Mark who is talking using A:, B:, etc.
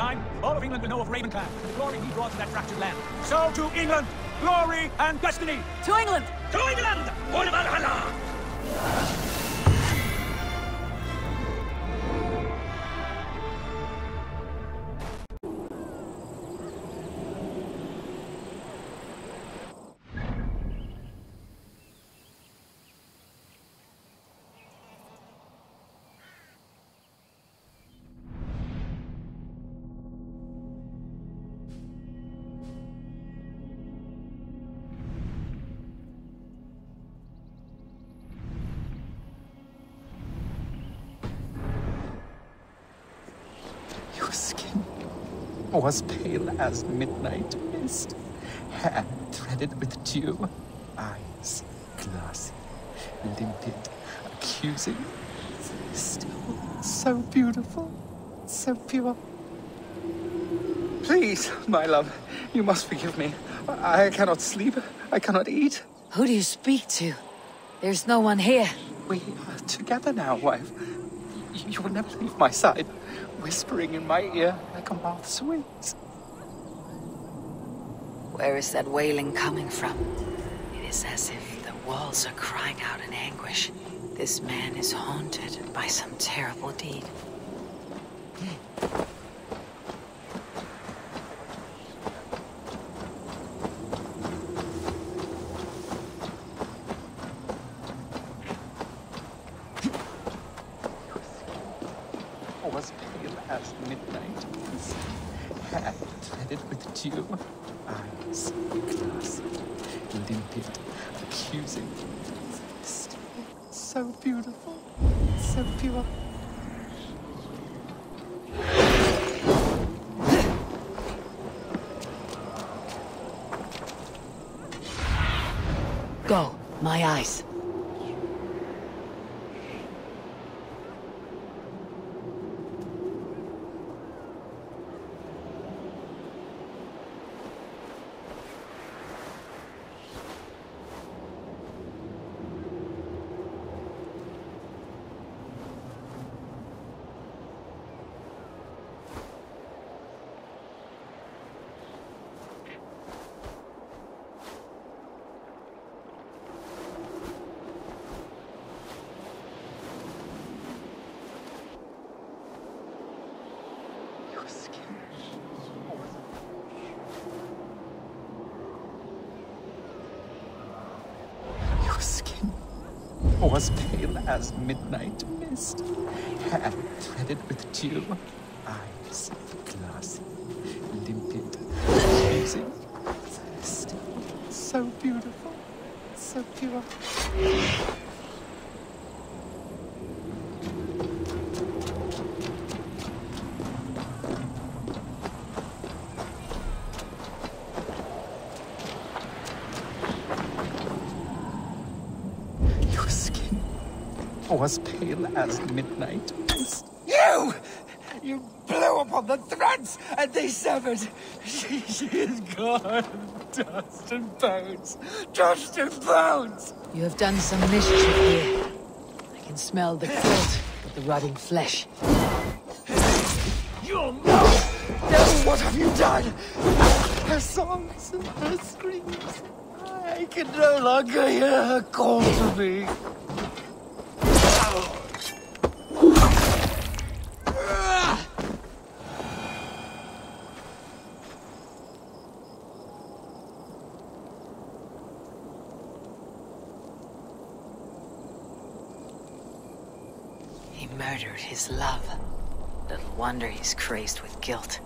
A: time, all of England will know of Ravenclan, the glory he brought to that fractured land. So to England, glory and destiny!
B: To England!
A: To England! For Valhalla!
C: Was pale as midnight mist, hair threaded with dew, eyes glassy, limpid, accusing, still so beautiful, so pure. Please, my love, you must forgive me. I cannot sleep. I cannot eat.
B: Who do you speak to? There's no one here.
C: We are together now, wife. You, will never leave my side, whispering in my ear like a moth's wings.
B: Where is that wailing coming from? It is as if the walls are crying out in anguish. This man is haunted by some terrible deed.
C: Was pale as midnight hair threaded with dew, eyes glassy, limpid, accusing, so beautiful, so pure.
B: Go, my eyes.
C: Skin was pale as midnight mist, hair threaded with dew, eyes glassy, limpid, accusing, still so beautiful, so pure. Your skin was pale as midnight.
D: You! You blew upon the threads and they severed. She, she is gone. Dust and bones. Dust and bones.
B: You have done some mischief here. I can smell the guilt of the rotting flesh.
D: You no! No! What have you done?
C: Her songs and her screams. I can no longer hear her call to me.
B: He murdered his love. Little wonder he's crazed with guilt.